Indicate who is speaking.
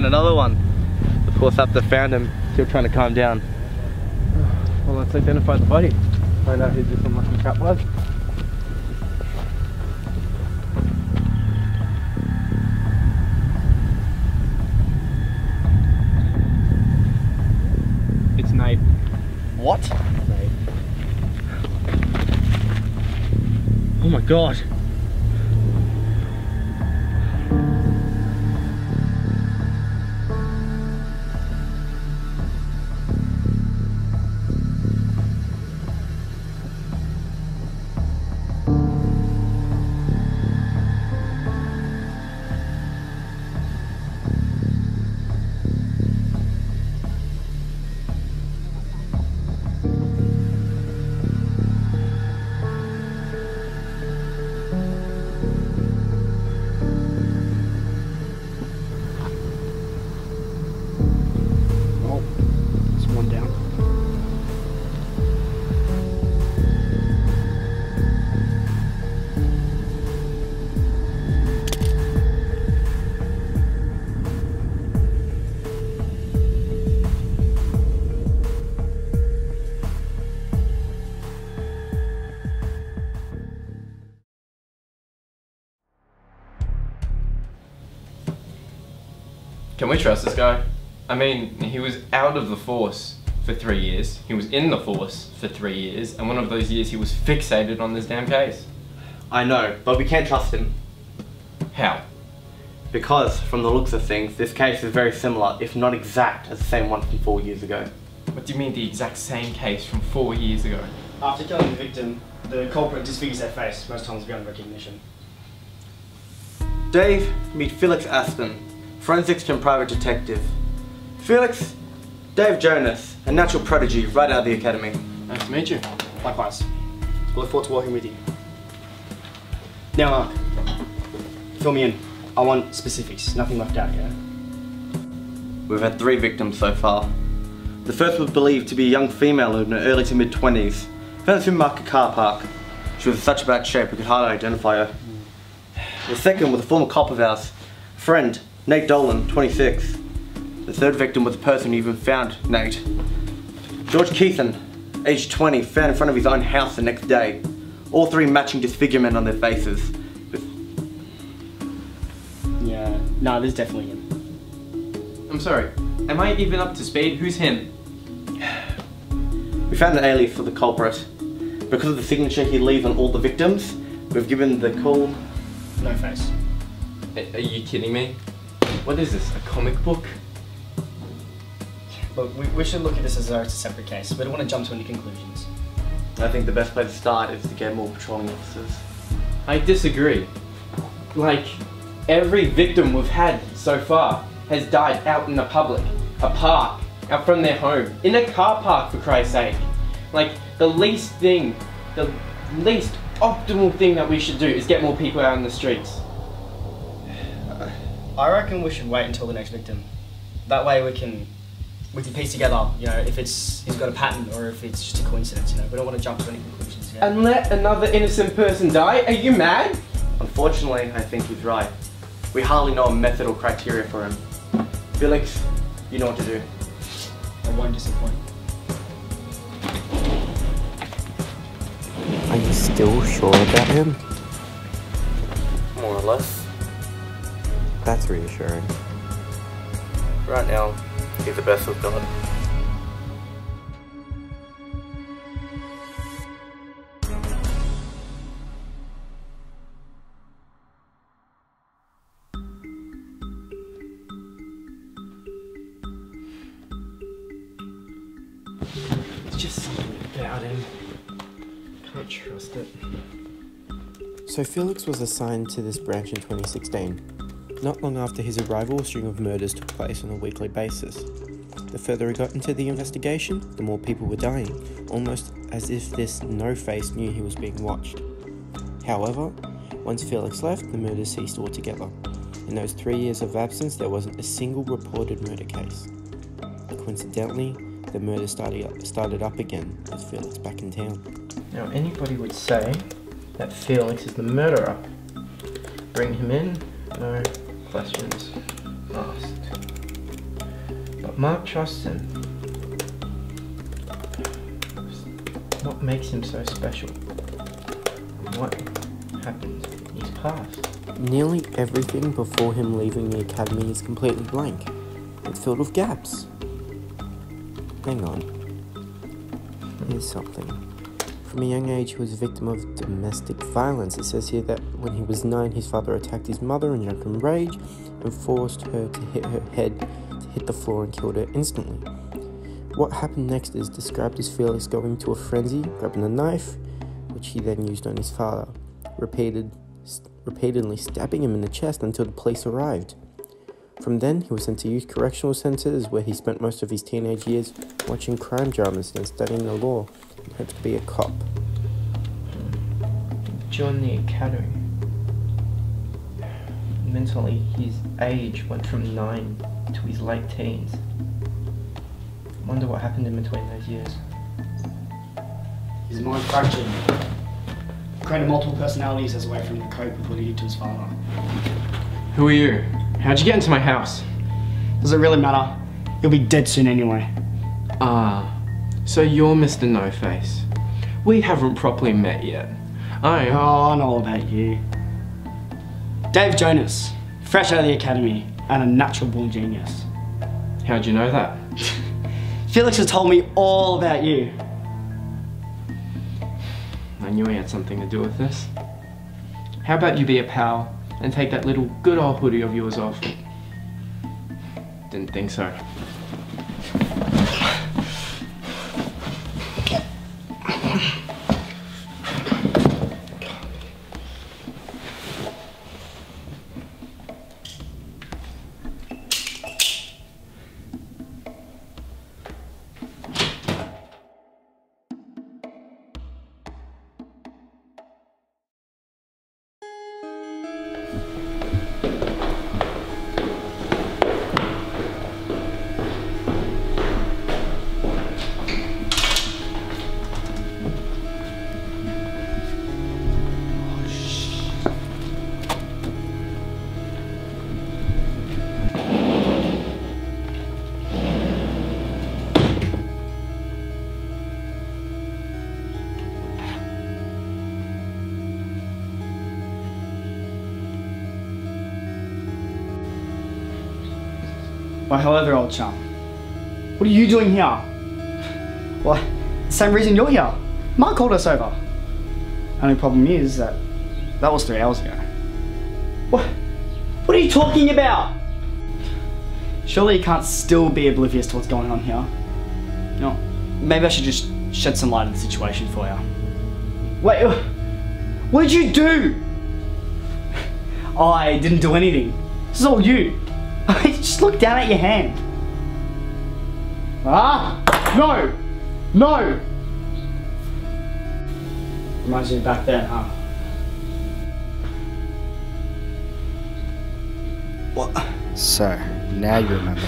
Speaker 1: Found another one. The Forceptor found him, still trying to calm down. Well, let's identify the body. Find out who this unlucky chap was.
Speaker 2: It's Nate.
Speaker 1: What?
Speaker 2: Nate.
Speaker 1: Oh my god.
Speaker 3: Can we trust this guy? I mean, he was out of the force for three years. He was in the force for three years, and one of those years he was fixated on this damn case.
Speaker 1: I know, but we can't trust him.
Speaker 3: How?
Speaker 1: Because, from the looks of things, this case is very similar, if not exact, as the same one from four years ago.
Speaker 3: What do you mean the exact same case from four years ago?
Speaker 2: After killing the victim, the culprit disfigures their face, most times beyond recognition.
Speaker 1: Dave, meet Felix Aspen, forensics and private detective. Felix, Dave Jonas, a natural prodigy right out of the academy.
Speaker 3: Nice to meet you.
Speaker 2: Likewise. I look forward to working with you. Now, Mark, fill me in. I want specifics, nothing left out, here.
Speaker 1: We've had three victims so far. The first was believed to be a young female in her early to mid 20s. Found a supermarket car park. She was in such a bad shape we could hardly identify her. The second was a former cop of ours, friend, Nate Dolan, 26. The third victim was a person who even found Nate. George Keithan, aged 20, found in front of his own house the next day. All three matching disfigurement on their faces. With
Speaker 2: Yeah, no, there's definitely him.
Speaker 3: I'm sorry. Am I even up to speed? Who's him?
Speaker 1: We found an alias for the culprit. Because of the signature he leaves on all the victims, we've given the call.
Speaker 2: No face.
Speaker 3: A- Are you kidding me? What is this? A comic book?
Speaker 2: Look, we, we should look at this as though it's a separate case. We don't want to jump to any conclusions.
Speaker 1: I think the best place to start is to get more patrolling officers.
Speaker 3: I disagree. Like, every victim we've had so far has died out in the public, a park, out from their home, in a car park for Christ's sake. Like, the least thing, the least optimal thing that we should do is get more people out in the streets.
Speaker 2: I reckon we should wait until the next victim. That way we can we can piece together, you know, if it's he's got a pattern or if it's just a coincidence, you know. We don't want to jump to any conclusions yet.
Speaker 3: And let another innocent person die? Are you mad?
Speaker 1: Unfortunately, I think he's right. We hardly know a method or criteria for him. Felix, you know what to do.
Speaker 2: I won't disappoint.
Speaker 4: Are you still sure about him?
Speaker 1: More or less.
Speaker 4: That's reassuring.
Speaker 1: Right now, he's the best we've got.
Speaker 3: It's just something about him. Can't trust it.
Speaker 4: So Felix was assigned to this branch in 2016. Not long after his arrival, a string of murders took place on a weekly basis. The further he got into the investigation, the more people were dying, almost as if this no face knew he was being watched. However, once Felix left, the murders ceased altogether. In those three years of absence, there wasn't a single reported murder case. Coincidentally, the murder started up, started up again with Felix back in town.
Speaker 3: Now, anybody would say that Felix is the murderer. Bring him in, no questions asked.
Speaker 4: But Mark trusts him. What makes him so special? What happened in his past? Nearly everything before him leaving the academy is completely blank. It's filled with gaps. Hang on. Here's something. From a young age, he was a victim of domestic violence. It says here that when he was nine, his father attacked his mother in drunken rage and forced her to hit her head to hit the floor and killed her instantly. What happened next is described as Felix going to a frenzy, grabbing a knife, which he then used on his father, repeated, st- repeatedly stabbing him in the chest until the police arrived. From then, he was sent to youth correctional centres where he spent most of his teenage years watching crime dramas and studying the law and to be a cop. Join the academy. Mentally, his age went from 9 to his late teens. Wonder what happened in between those years.
Speaker 2: His mind fractured. Created multiple personalities as a way for him to cope with what he did to his father.
Speaker 3: Who are you? How'd you get into my house?
Speaker 2: Does it really matter? He'll be dead soon anyway.
Speaker 3: Ah, so you're Mr. No Face. We haven't properly met yet. I'm.
Speaker 2: Oh, I know all about you. Dave Jonas, fresh out of the academy and a natural born genius.
Speaker 3: How'd you know that?
Speaker 2: Felix has told me all about you.
Speaker 3: I knew he had something to do with this. How about you be a pal and take that little good old hoodie of yours off? Didn't think so.
Speaker 2: Well, however, old chum. What are you doing here? Why, same reason you're here. Mark called us over. Only problem is that that was three hours ago. What? What are you talking about? Surely you can't still be oblivious to what's going on here. You know, maybe I should just shed some light on the situation for you. Wait, uh, what did you do? I didn't do anything. This is all you. Just look down at your hand. Ah! No! No! Reminds me back then, huh?
Speaker 1: What?
Speaker 5: So, now you remember